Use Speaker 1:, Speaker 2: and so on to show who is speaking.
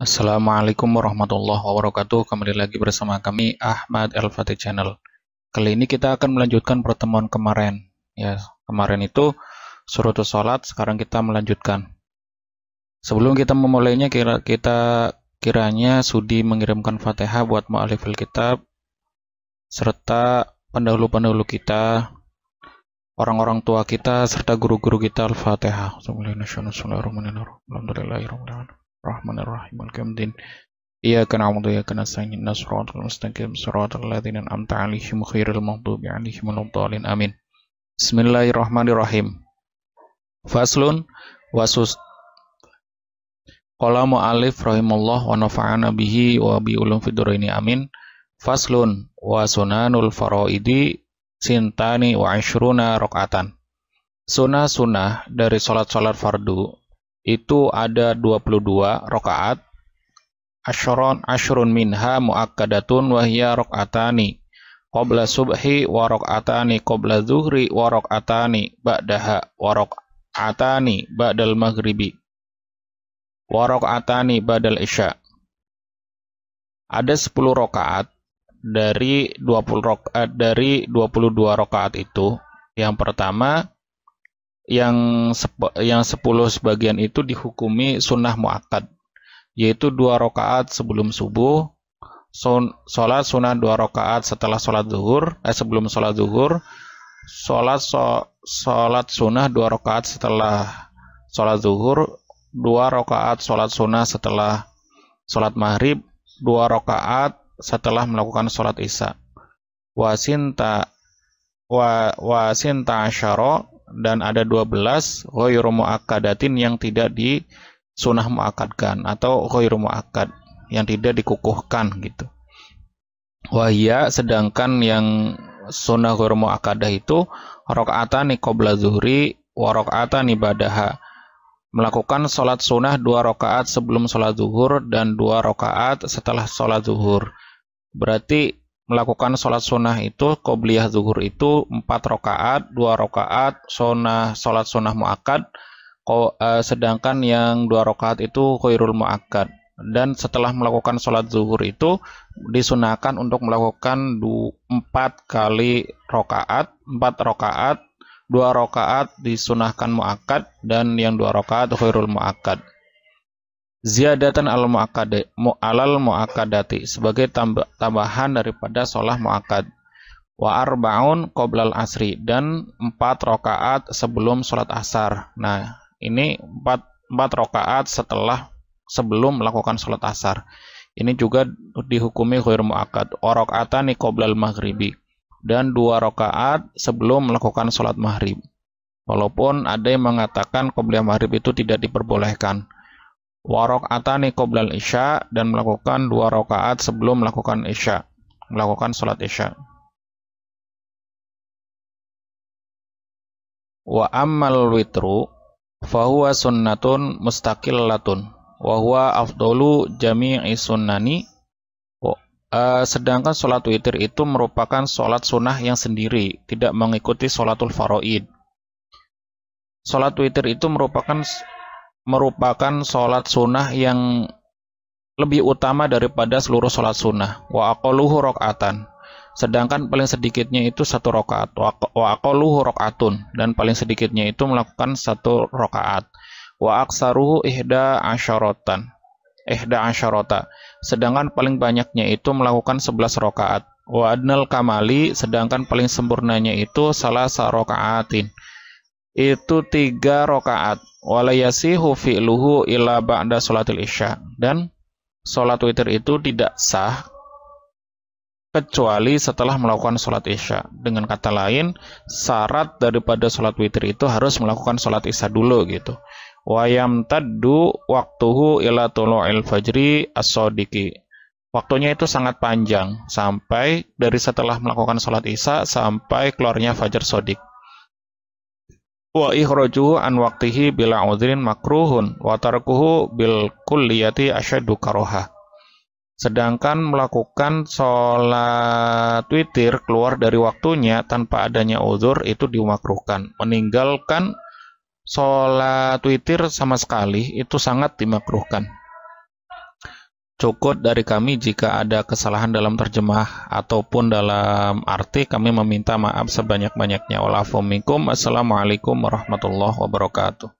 Speaker 1: Assalamualaikum warahmatullahi wabarakatuh. Kembali lagi bersama kami Ahmad El Fatih Channel. Kali ini kita akan melanjutkan pertemuan kemarin. Ya, kemarin itu suruh salat, sekarang kita melanjutkan. Sebelum kita memulainya, kira kita kiranya sudi mengirimkan Fatihah buat mu'alifil kitab serta pendahulu-pendahulu kita, orang-orang tua kita serta guru-guru kita Al-Fatihah. Bismillahirrahmanirrahim. Alhamdulillah. Iyyaka na'budu wa iyyaka nasta'in ihdinas siratal mustaqim siratal ladzina an'amta 'alaihim ghairil maghdubi 'alaihim waladdallin. Amin. Bismillahirrahmanirrahim. Faslun wasus Qala mu'alif rahimallah wa nafa'ana bihi wa bi ulum fiduraini amin. Faslun wa sunanul faraidi sintani wa ashruna rokatan. Sunnah-sunnah dari sholat-sholat fardu itu ada 22 rokaat. Ashron ashrun minha muakkadatun wa hiya rokatani. Qabla subhi wa rokatani qabla zuhri wa rokatani ba'daha wa rokatani ba'dal maghribi wa rokatani ba'dal isya. Ada 10 rokaat dari 20 rok eh, dari 22 rakaat itu yang pertama yang yang 10 sebagian itu dihukumi sunnah muakkad yaitu dua rakaat sebelum subuh sholat sunnah dua rakaat setelah sholat zuhur eh sebelum sholat zuhur sholat sholat sunnah dua rakaat setelah sholat zuhur dua rakaat sholat sunnah setelah sholat maghrib dua rakaat setelah melakukan sholat isya. Wasinta wa wasinta asyara dan ada 12 ghairu muakkadatin yang tidak di sunah muakkadkan atau ghairu muakkad yang tidak dikukuhkan gitu. Wahia sedangkan yang sunnah ghairu muakkadah itu rakaatani qabla zuhri wa rakaatani ba'daha melakukan sholat sunnah dua rakaat sebelum sholat zuhur dan dua rakaat setelah sholat zuhur. Berarti melakukan sholat sunnah itu, qobliyah zuhur itu empat rakaat, dua rakaat, sunnah, sholat sunnah mu'akad, eh, sedangkan yang dua rakaat itu khairul mu'akad. Dan setelah melakukan sholat zuhur itu disunahkan untuk melakukan empat kali rakaat, empat rakaat, dua rakaat disunahkan mu'akad dan yang dua rakaat khairul mu'akad ziyadatan al muakkad alal muakkadati sebagai tambah, tambahan daripada sholat muakkad wa arbaun qoblal asri dan empat rakaat sebelum sholat asar. Nah, ini empat empat rakaat setelah sebelum melakukan sholat asar. Ini juga dihukumi khair muakkad. Rakaatani qoblal maghribi dan dua rakaat sebelum melakukan sholat maghrib. Walaupun ada yang mengatakan qobliyah maghrib itu tidak diperbolehkan warok atani qoblal isya dan melakukan dua rakaat sebelum melakukan isya, melakukan sholat isya. Wa ammal witru fahuwa sunnatun mustaqillatun wa huwa afdalu jami'i sunnani Uh, sedangkan sholat witir itu merupakan sholat sunnah yang sendiri, tidak mengikuti sholatul faraid. Sholat witir itu merupakan merupakan sholat sunnah yang lebih utama daripada seluruh sholat sunnah. Wa aqalluhu rokatan. Sedangkan paling sedikitnya itu satu rokaat. Wa aqalluhu rokatun. Dan paling sedikitnya itu melakukan satu rokaat. Wa aksaruhu ihda asyaratan. Ihda asyarota. Sedangkan paling banyaknya itu melakukan sebelas rokaat. Wa adnal kamali. Sedangkan paling sempurnanya itu salah sarokaatin. Itu tiga rokaat wala yasihu fi'luhu illa ba'da sholatil isya dan sholat witir itu tidak sah kecuali setelah melakukan sholat isya. Dengan kata lain, syarat daripada sholat witir itu harus melakukan sholat isya dulu gitu. Wayam taddu waktuhu ila tulu'il fajri as Waktunya itu sangat panjang, sampai dari setelah melakukan sholat isya sampai keluarnya fajar sodik wa ikhrajuhu an waqtihi bila udhrin makruhun wa tarkuhu bil kulliyati asyaddu karoha. Sedangkan melakukan sholat witir keluar dari waktunya tanpa adanya uzur itu dimakruhkan. Meninggalkan sholat witir sama sekali itu sangat dimakruhkan. Cukup dari kami jika ada kesalahan dalam terjemah ataupun dalam arti kami meminta maaf sebanyak-banyaknya. Wassalamualaikum warahmatullahi wabarakatuh.